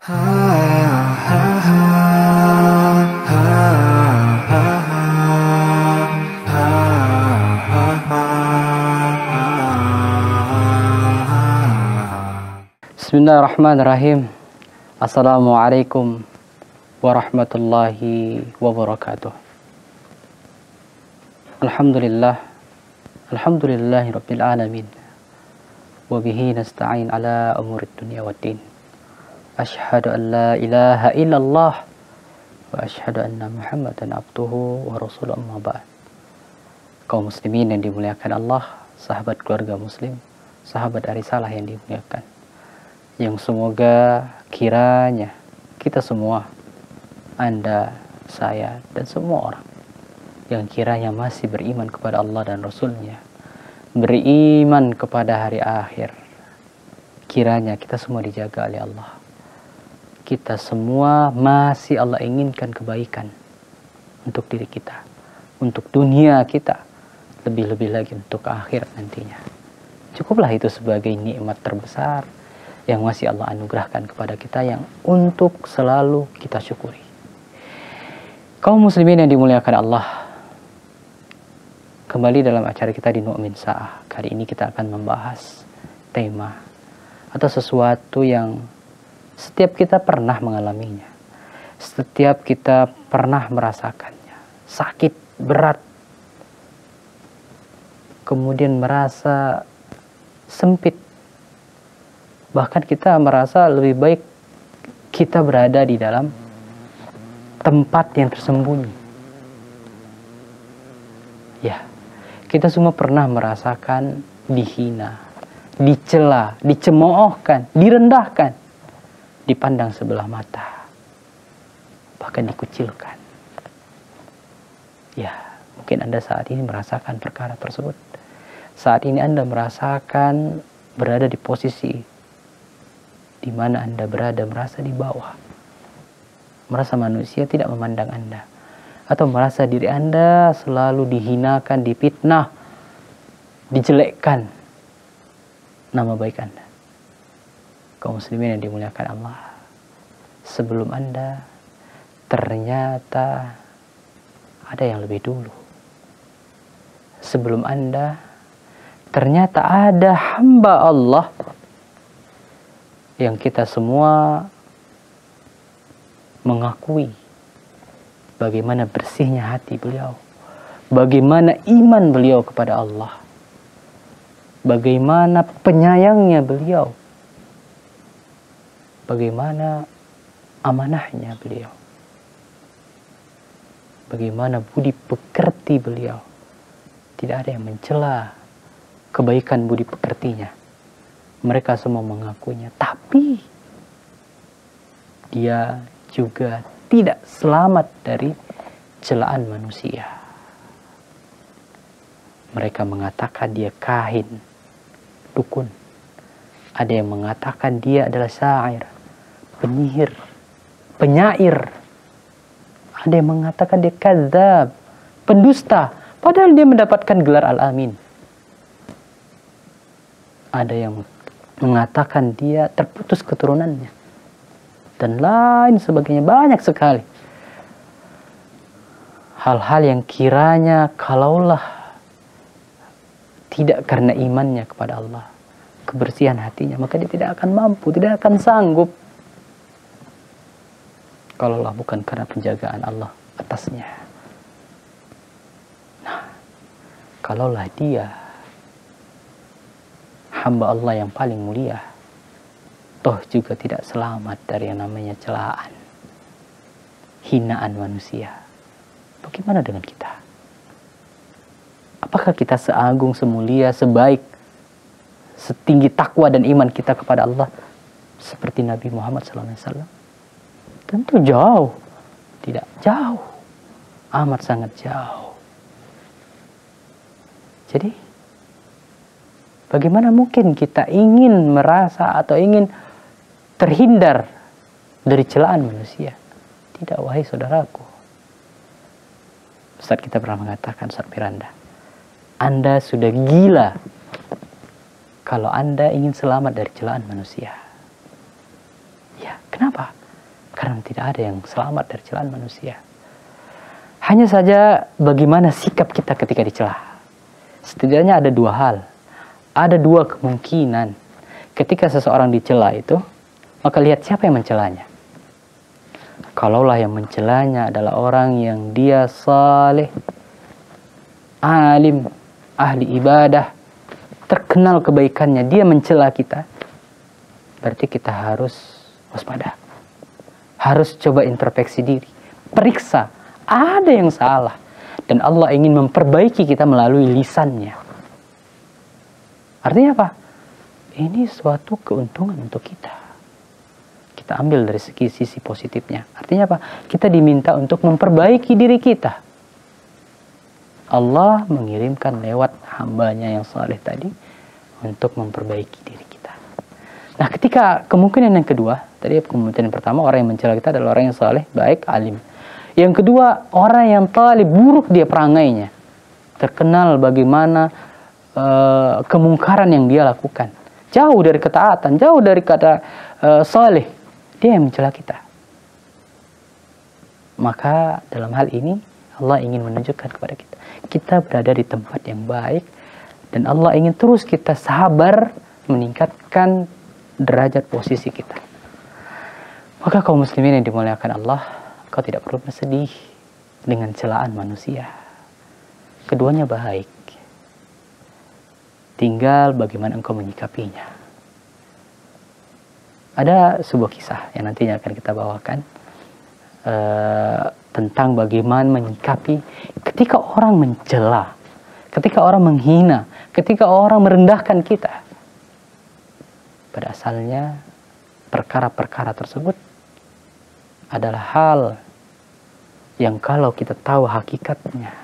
بسم الله الرحمن الرحيم السلام عليكم ورحمة الله وبركاته الحمد لله الحمد لله رب العالمين وبه نستعين على أمور الدنيا والدين Ashhadu an la ilaha illallah wa ashhadu anna muhammadan abduhu wa rasuluh amma ba'd. Kaum muslimin yang dimuliakan Allah, sahabat keluarga muslim, sahabat dari salah yang dimuliakan yang semoga kiranya kita semua, Anda, saya, dan semua orang yang kiranya masih beriman kepada Allah dan Rasulnya, beriman kepada hari akhir, kiranya kita semua dijaga oleh Allah. Kita semua masih Allah inginkan kebaikan untuk diri kita, untuk dunia kita, lebih-lebih lagi untuk akhir nantinya. Cukuplah itu sebagai nikmat terbesar yang masih Allah anugerahkan kepada kita yang untuk selalu kita syukuri. Kaum muslimin yang dimuliakan Allah, kembali dalam acara kita di Nu'min Sa'ah. Kali ini kita akan membahas tema atau sesuatu yang setiap kita pernah mengalaminya. Setiap kita pernah merasakannya. Sakit, berat. Kemudian merasa sempit bahkan kita merasa lebih baik kita berada di dalam tempat yang tersembunyi. Ya, kita semua pernah merasakan dihina, dicela, dicemoohkan, direndahkan, dipandang sebelah mata, bahkan dikucilkan. Ya, mungkin Anda saat ini merasakan perkara tersebut. Saat ini Anda merasakan berada di posisi di mana Anda berada merasa di bawah. Merasa manusia tidak memandang Anda. Atau merasa diri Anda selalu dihinakan, dipitnah, dijelekkan nama baik Anda. Kaum muslimin yang dimuliakan Allah. Sebelum Anda ternyata ada yang lebih dulu. Sebelum Anda ternyata ada hamba Allah yang kita semua mengakui bagaimana bersihnya hati beliau, bagaimana iman beliau kepada Allah, bagaimana penyayangnya beliau, bagaimana amanahnya beliau, bagaimana budi pekerti beliau. Tidak ada yang mencela kebaikan budi pekertinya mereka semua mengakuinya, tapi dia juga tidak selamat dari celaan manusia. Mereka mengatakan dia kahin, dukun. Ada yang mengatakan dia adalah syair, penyihir, penyair. Ada yang mengatakan dia kadzab, pendusta, padahal dia mendapatkan gelar al-amin. Ada yang mengatakan dia terputus keturunannya dan lain sebagainya banyak sekali hal-hal yang kiranya kalaulah tidak karena imannya kepada Allah kebersihan hatinya maka dia tidak akan mampu tidak akan sanggup kalaulah bukan karena penjagaan Allah atasnya. Nah kalaulah dia hamba Allah yang paling mulia toh juga tidak selamat dari yang namanya celaan hinaan manusia. Bagaimana dengan kita? Apakah kita seagung semulia sebaik setinggi takwa dan iman kita kepada Allah seperti Nabi Muhammad SAW tentu jauh tidak jauh amat sangat jauh jadi Bagaimana mungkin kita ingin merasa atau ingin terhindar dari celaan manusia? Tidak, wahai saudaraku. Ustaz kita pernah mengatakan, Ustaz Miranda, Anda sudah gila kalau Anda ingin selamat dari celaan manusia. Ya, Kenapa? Karena tidak ada yang selamat dari celaan manusia. Hanya saja bagaimana sikap kita ketika dicela. Setidaknya ada dua hal. Ada dua kemungkinan. Ketika seseorang dicela itu, maka lihat siapa yang mencelanya. Kalaulah yang mencelanya adalah orang yang dia saleh, alim, ahli ibadah, terkenal kebaikannya, dia mencela kita, berarti kita harus waspada. Harus coba introspeksi diri, periksa ada yang salah dan Allah ingin memperbaiki kita melalui lisannya. Artinya apa? Ini suatu keuntungan untuk kita. Kita ambil dari segi sisi positifnya. Artinya apa? Kita diminta untuk memperbaiki diri kita. Allah mengirimkan lewat hambanya yang saleh tadi untuk memperbaiki diri. Nah, ketika kemungkinan yang kedua, tadi kemungkinan pertama orang yang mencela kita adalah orang yang saleh, baik, alim. Yang kedua, orang yang talib buruk dia perangainya. Terkenal bagaimana uh, kemungkaran yang dia lakukan. Jauh dari ketaatan, jauh dari kata uh, saleh. Dia yang mencela kita. Maka dalam hal ini Allah ingin menunjukkan kepada kita. Kita berada di tempat yang baik. Dan Allah ingin terus kita sabar meningkatkan derajat posisi kita. Maka kaum muslimin yang dimuliakan Allah, Kau tidak perlu bersedih dengan celaan manusia. Keduanya baik. Tinggal bagaimana engkau menyikapinya. Ada sebuah kisah yang nantinya akan kita bawakan uh, tentang bagaimana menyikapi ketika orang mencela, ketika orang menghina, ketika orang merendahkan kita. Pada asalnya perkara-perkara tersebut adalah hal yang kalau kita tahu hakikatnya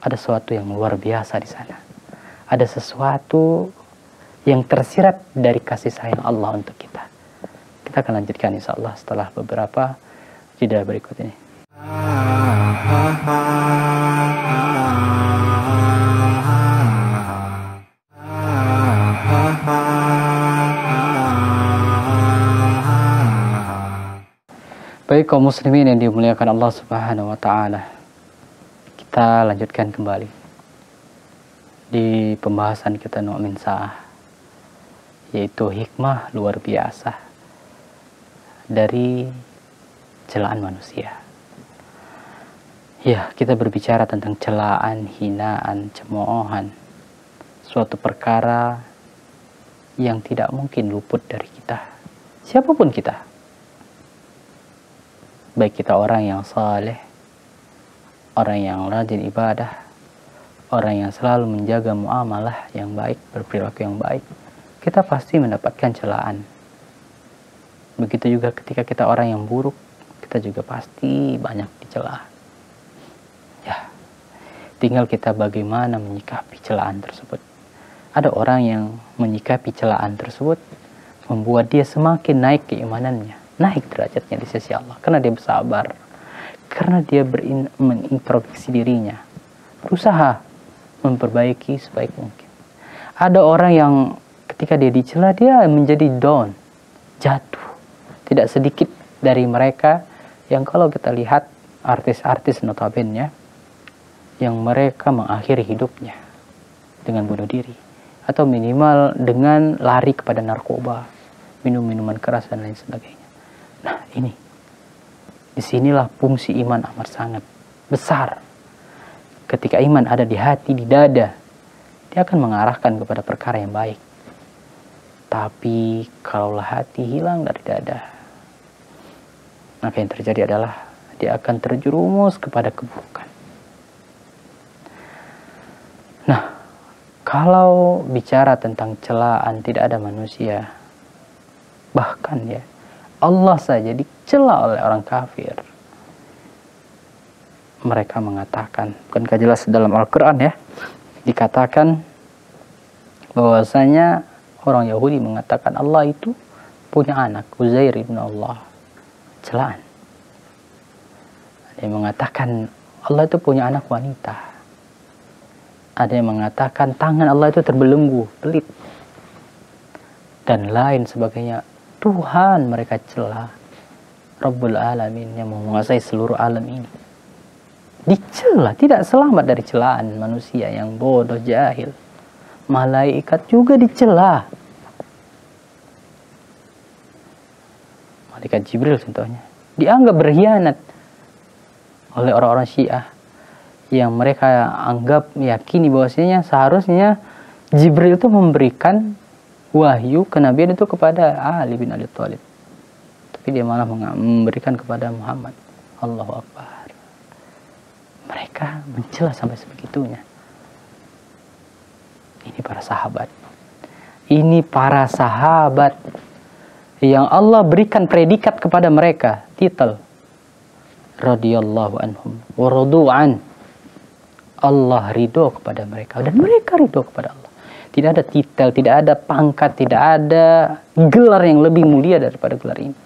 ada sesuatu yang luar biasa di sana. Ada sesuatu yang tersirat dari kasih sayang Allah untuk kita. Kita akan lanjutkan insya Allah setelah beberapa jeda berikut ini. Baik kaum muslimin yang dimuliakan Allah Subhanahu wa taala. Kita lanjutkan kembali di pembahasan kita Nu'min Sa'ah yaitu hikmah luar biasa dari celaan manusia. Ya, kita berbicara tentang celaan, hinaan, cemoohan. Suatu perkara yang tidak mungkin luput dari kita. Siapa pun kita baik kita orang yang saleh, orang yang rajin ibadah, orang yang selalu menjaga muamalah yang baik, berperilaku yang baik, kita pasti mendapatkan celaan. Begitu juga ketika kita orang yang buruk, kita juga pasti banyak dicela. Ya, tinggal kita bagaimana menyikapi celaan tersebut. Ada orang yang menyikapi celaan tersebut membuat dia semakin naik keimanannya naik derajatnya di sisi Allah. Karena dia bersabar. Karena dia berin, mengintrospeksi dirinya. Berusaha memperbaiki sebaik mungkin. Ada orang yang ketika dia dicela dia menjadi down. Jatuh. Tidak sedikit dari mereka yang kalau kita lihat artis-artis notabene yang mereka mengakhiri hidupnya dengan bunuh diri. Atau minimal dengan lari kepada narkoba minum minuman keras dan lain sebagainya ini, di sinilah fungsi iman amat sangat besar. Ketika iman ada di hati, di dada, dia akan mengarahkan kepada perkara yang baik. Tapi kalaulah hati hilang dari dada, maka yang terjadi adalah dia akan terjerumus kepada keburukan. Nah, kalau bicara tentang celaan tidak ada manusia, bahkan ya, Allah saja dicela oleh orang kafir. Mereka mengatakan, bukankah jelas dalam Al-Quran ya, dikatakan bahwasanya orang Yahudi mengatakan Allah itu punya anak, Uzair ibn Allah. Celaan. Ada yang mengatakan Allah itu punya anak wanita. Ada yang mengatakan tangan Allah itu terbelenggu, pelit. Dan lain sebagainya Tuhan mereka celah. Rabbul Alamin yang menguasai seluruh alam ini. Dicela, tidak selamat dari celaan manusia yang bodoh, jahil. Malaikat juga dicela. Malaikat Jibril contohnya. Dianggap berkhianat oleh orang-orang Syiah yang mereka anggap meyakini bahwasanya seharusnya Jibril itu memberikan wahyu kenabian itu kepada Ali bin Abi Thalib. Tapi dia malah memberikan kepada Muhammad. Allahu Akbar. Mereka mencela sampai sebegitunya. Ini para sahabat. Ini para sahabat yang Allah berikan predikat kepada mereka, titel radhiyallahu anhum wa an. Allah ridho kepada mereka dan mereka ridho kepada Allah. Tidak ada titel, tidak ada pangkat, tidak ada gelar yang lebih mulia daripada gelar ini.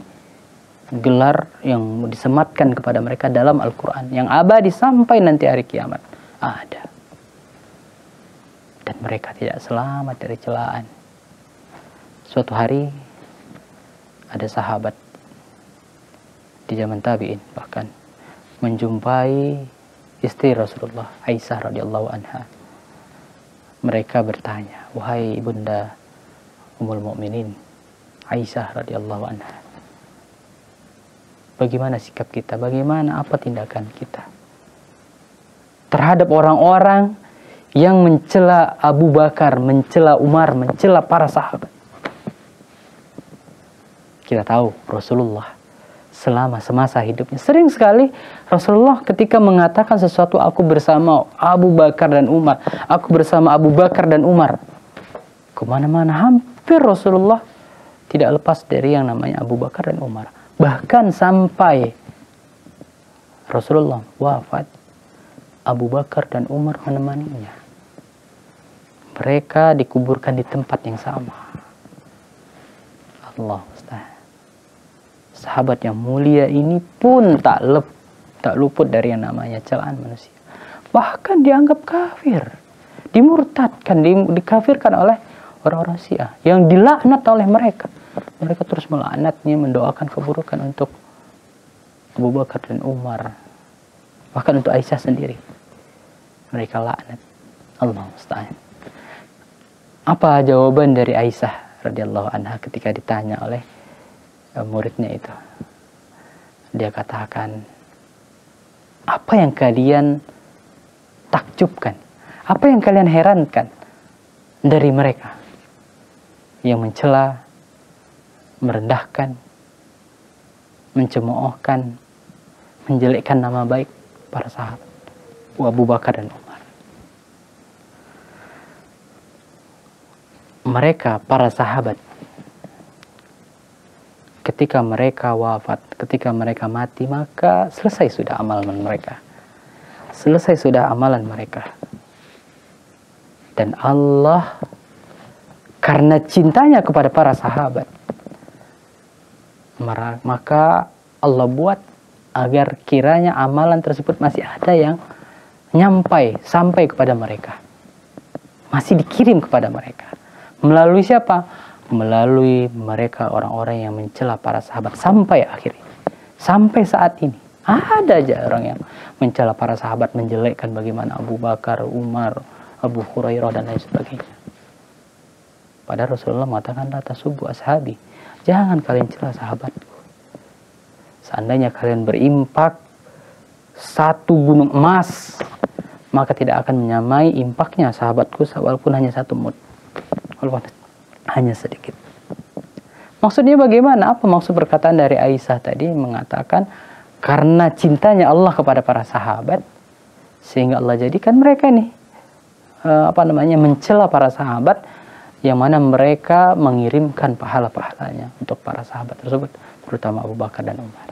Gelar yang disematkan kepada mereka dalam Al-Quran. Yang abadi sampai nanti hari kiamat. Ada. Dan mereka tidak selamat dari celaan. Suatu hari ada sahabat di zaman tabi'in bahkan menjumpai istri Rasulullah Aisyah radhiyallahu anha mereka bertanya, "Wahai Ibunda Ummul Mukminin Aisyah radhiyallahu anha, bagaimana sikap kita? Bagaimana apa tindakan kita terhadap orang-orang yang mencela Abu Bakar, mencela Umar, mencela para sahabat?" Kita tahu Rasulullah selama semasa hidupnya. Sering sekali Rasulullah ketika mengatakan sesuatu aku bersama Abu Bakar dan Umar. Aku bersama Abu Bakar dan Umar. Ke mana-mana hampir Rasulullah tidak lepas dari yang namanya Abu Bakar dan Umar. Bahkan sampai Rasulullah wafat, Abu Bakar dan Umar menemaninya. Mereka dikuburkan di tempat yang sama. Allah sahabat yang mulia ini pun tak lep, tak luput dari yang namanya celaan manusia. Bahkan dianggap kafir, dimurtadkan, di, dikafirkan oleh orang-orang Syiah yang dilaknat oleh mereka. Mereka terus melaknatnya, mendoakan keburukan untuk Abu Bakar dan Umar. Bahkan untuk Aisyah sendiri. Mereka laknat. Allah musta'an. Apa jawaban dari Aisyah radhiyallahu anha ketika ditanya oleh Eh, muridnya itu. Dia katakan, apa yang kalian takjubkan? Apa yang kalian herankan dari mereka yang mencela, merendahkan, mencemoohkan, menjelekkan nama baik para sahabat Abu Bakar dan Umar. Mereka para sahabat ketika mereka wafat, ketika mereka mati, maka selesai sudah amalan mereka. Selesai sudah amalan mereka. Dan Allah karena cintanya kepada para sahabat, maka Allah buat agar kiranya amalan tersebut masih ada yang nyampai sampai kepada mereka. Masih dikirim kepada mereka. Melalui siapa? Melalui mereka orang-orang yang mencela para sahabat sampai akhir ini. Sampai saat ini. Ada aja orang yang mencela para sahabat, menjelekkan bagaimana Abu Bakar, Umar, Abu Hurairah dan lain sebagainya. Pada Rasulullah mengatakan la subuh ashabi. Jangan kalian cela sahabatku. Seandainya kalian berimpak satu gunung emas, maka tidak akan menyamai impaknya sahabatku walaupun hanya satu mud. Walaupun hanya sedikit. Maksudnya bagaimana? Apa maksud perkataan dari Aisyah tadi mengatakan karena cintanya Allah kepada para sahabat sehingga Allah jadikan mereka nih eh, apa namanya mencela para sahabat yang mana mereka mengirimkan pahala-pahalanya untuk para sahabat tersebut terutama Abu Bakar dan Umar.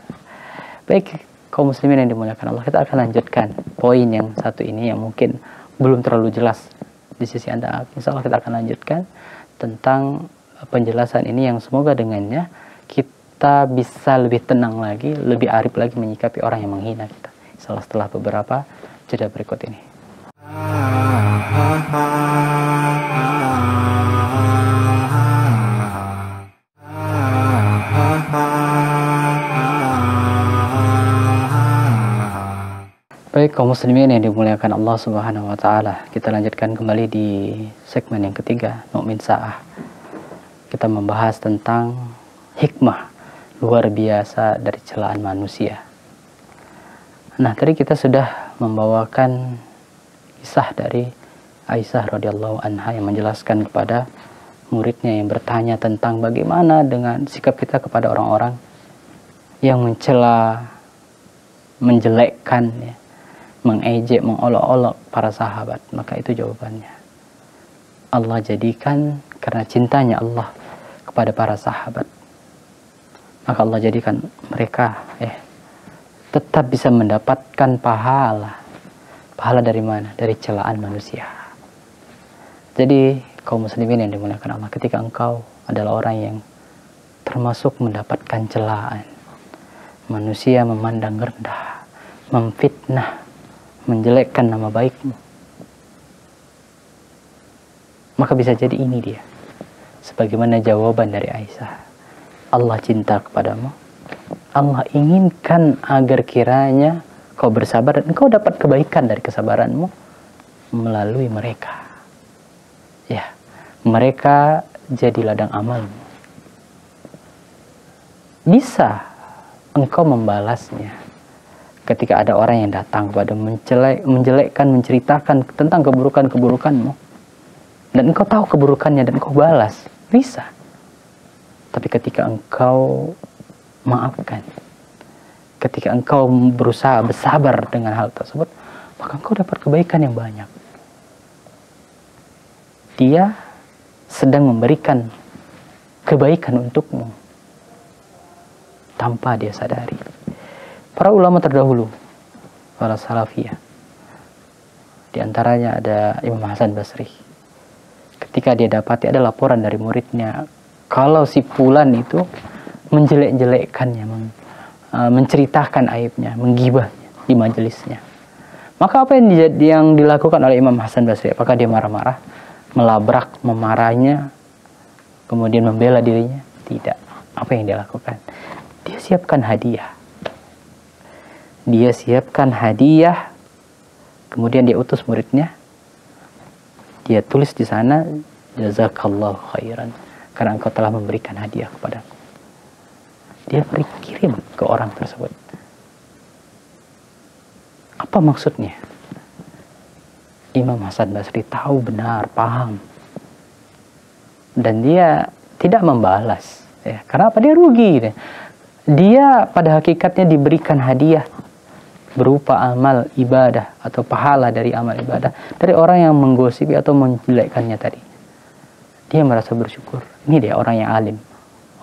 Baik kaum muslimin yang dimuliakan Allah kita akan lanjutkan poin yang satu ini yang mungkin belum terlalu jelas di sisi Anda. Insya Allah kita akan lanjutkan tentang penjelasan ini yang semoga dengannya kita bisa lebih tenang lagi, lebih arif lagi menyikapi orang yang menghina kita. Setelah setelah beberapa jeda berikut ini. Kaum muslimin yang dimuliakan Allah Subhanahu wa taala. Kita lanjutkan kembali di segmen yang ketiga, Nu'min Sa'ah. Kita membahas tentang hikmah luar biasa dari celaan manusia. Nah, tadi kita sudah membawakan kisah dari Aisyah radhiyallahu anha yang menjelaskan kepada muridnya yang bertanya tentang bagaimana dengan sikap kita kepada orang-orang yang mencela, menjelekkan ya, mengejek, mengolok-olok para sahabat? Maka itu jawabannya. Allah jadikan karena cintanya Allah kepada para sahabat. Maka Allah jadikan mereka eh tetap bisa mendapatkan pahala. Pahala dari mana? Dari celaan manusia. Jadi kaum muslimin yang dimuliakan Allah ketika engkau adalah orang yang termasuk mendapatkan celaan. Manusia memandang rendah, memfitnah, menjelekkan nama baikmu. Maka bisa jadi ini dia. Sebagaimana jawaban dari Aisyah. Allah cinta kepadamu. Allah inginkan agar kiranya kau bersabar dan kau dapat kebaikan dari kesabaranmu melalui mereka. Ya, mereka jadi ladang amalmu. Bisa engkau membalasnya ketika ada orang yang datang kepada menjelek, menjelekkan, menceritakan tentang keburukan-keburukanmu, dan engkau tahu keburukannya dan engkau balas, bisa. Tapi ketika engkau maafkan, ketika engkau berusaha bersabar dengan hal tersebut, maka engkau dapat kebaikan yang banyak. Dia sedang memberikan kebaikan untukmu tanpa dia sadari para ulama terdahulu, para salafiyah. Di antaranya ada Imam Hasan Basri. Ketika dia dapati ada laporan dari muridnya, kalau si Fulan itu menjelek-jelekkannya, uh, menceritakan aibnya, menggibahnya di majelisnya. Maka apa yang, yang dilakukan oleh Imam Hasan Basri? Apakah dia marah-marah, melabrak, memarahnya, kemudian membela dirinya? Tidak. Apa yang dia lakukan? Dia siapkan hadiah dia siapkan hadiah. Kemudian dia utus muridnya. Dia tulis di sana jazakallah khairan. Karena engkau telah memberikan hadiah kepada dia beri kirim ke orang tersebut. Apa maksudnya? Imam Hasan Basri tahu benar paham. Dan dia tidak membalas ya. Karena apa? Dia rugi gitu. dia pada hakikatnya diberikan hadiah berupa amal ibadah atau pahala dari amal ibadah dari orang yang menggosipi atau menjelekkannya tadi. Dia merasa bersyukur. Ini dia orang yang alim,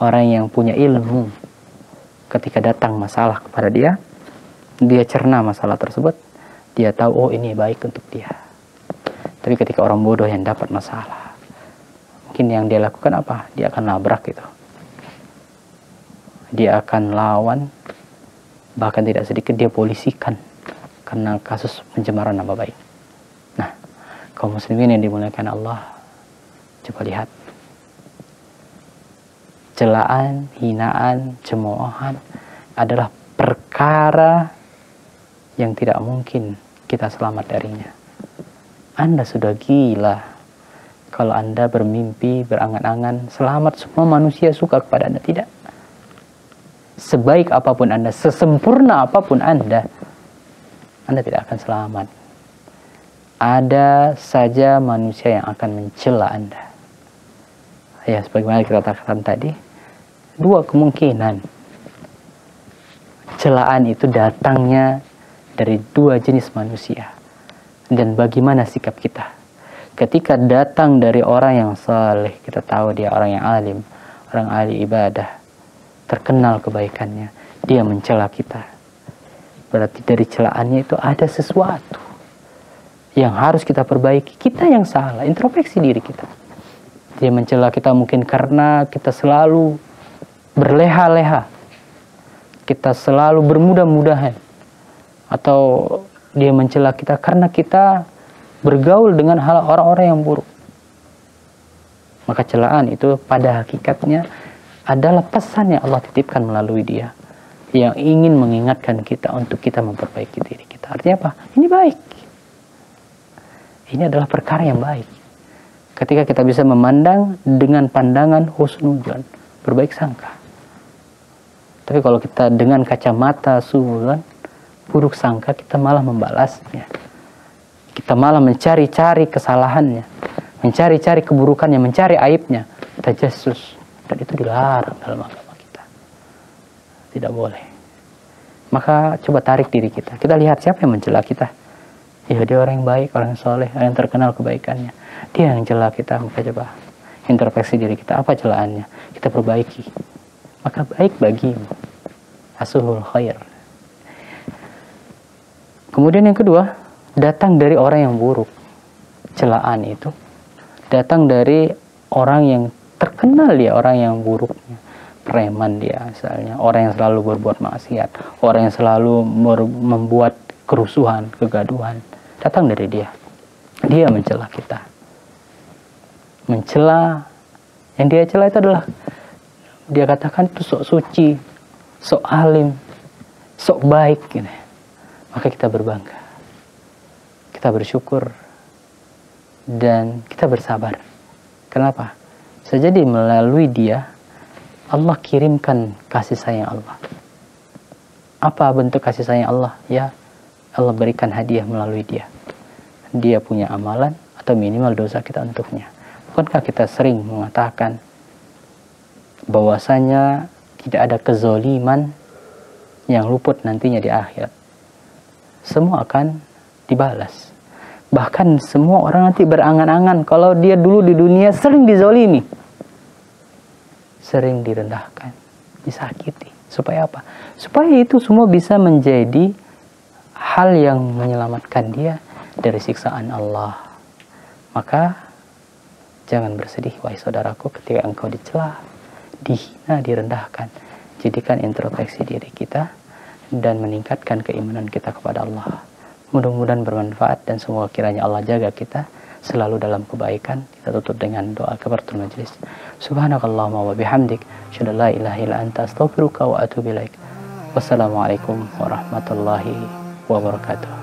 orang yang punya ilmu. Ketika datang masalah kepada dia, dia cerna masalah tersebut, dia tahu oh ini baik untuk dia. Tapi ketika orang bodoh yang dapat masalah, mungkin yang dia lakukan apa? Dia akan nabrak itu. Dia akan lawan bahkan tidak sedikit dia polisikan karena kasus pencemaran nama baik. Nah, kaum muslimin yang dimuliakan Allah, coba lihat. Celaan, hinaan, cemoohan adalah perkara yang tidak mungkin kita selamat darinya. Anda sudah gila kalau Anda bermimpi, berangan-angan, selamat semua manusia suka kepada Anda. Tidak sebaik apa pun Anda, sesempurna apa pun Anda, Anda tidak akan selamat. Ada saja manusia yang akan mencela Anda. Ya, sebagaimana kita katakan tadi, dua kemungkinan. Celaan itu datangnya dari dua jenis manusia. Dan bagaimana sikap kita? Ketika datang dari orang yang saleh, kita tahu dia orang yang alim, orang ahli ibadah, terkenal kebaikannya, dia mencela kita. Berarti dari celaannya itu ada sesuatu yang harus kita perbaiki. Kita yang salah, introspeksi diri kita. Dia mencela kita mungkin karena kita selalu berleha-leha. Kita selalu bermudah-mudahan. Atau dia mencela kita karena kita bergaul dengan hal orang-orang yang buruk. Maka celaan itu pada hakikatnya adalah pesan yang Allah titipkan melalui dia yang ingin mengingatkan kita untuk kita memperbaiki diri kita. Artinya apa? Ini baik. Ini adalah perkara yang baik. Ketika kita bisa memandang dengan pandangan husnudzon, berbaik sangka. Tapi kalau kita dengan kacamata suudzon, buruk sangka, kita malah membalasnya. Kita malah mencari-cari kesalahannya, mencari-cari keburukannya, mencari aibnya. Tajassus. Dan itu dilarang dalam agama kita. Tidak boleh. Maka coba tarik diri kita. Kita lihat siapa yang mencela kita Ya dia orang yang baik, orang yang soleh, orang yang terkenal kebaikannya. Dia yang celah kita, maka coba introspeksi diri kita, apa celahannya? Kita perbaiki. Maka baik bagimu. Asuhul khair. Kemudian yang kedua, datang dari orang yang buruk. Celaan itu. Datang dari orang yang terkenal dia, orang yang buruknya. Preman dia misalnya, orang yang selalu berbuat maksiat, orang yang selalu membuat kerusuhan, kegaduhan datang dari dia. Dia mencela kita. Mencela yang dia cela itu adalah dia katakan itu sok suci, sok alim, sok baik gitu. Maka kita berbangga. Kita bersyukur dan kita bersabar. Kenapa? Sejadi melalui dia Allah kirimkan kasih sayang Allah. Apa bentuk kasih sayang Allah? Ya, Allah berikan hadiah melalui dia dia punya amalan atau minimal dosa kita untuknya. Bukankah kita sering mengatakan bahwasanya tidak ada kezoliman yang luput nantinya di akhirat. Semua akan dibalas. Bahkan semua orang nanti berangan-angan kalau dia dulu di dunia sering dizolimi. Sering direndahkan, disakiti. Supaya apa? Supaya itu semua bisa menjadi hal yang menyelamatkan dia dari siksaan Allah. Maka jangan bersedih wahai saudaraku ketika engkau dicela, dihina, direndahkan. Jadikan introspeksi diri kita dan meningkatkan keimanan kita kepada Allah. Mudah-mudahan bermanfaat dan semoga kiranya Allah jaga kita selalu dalam kebaikan. Kita tutup dengan doa kebaratul majlis. Subhanakallahumma wa bihamdik, syada la ilaha illa anta astaghfiruka wa atubu ilaik. Wassalamualaikum warahmatullahi wabarakatuh.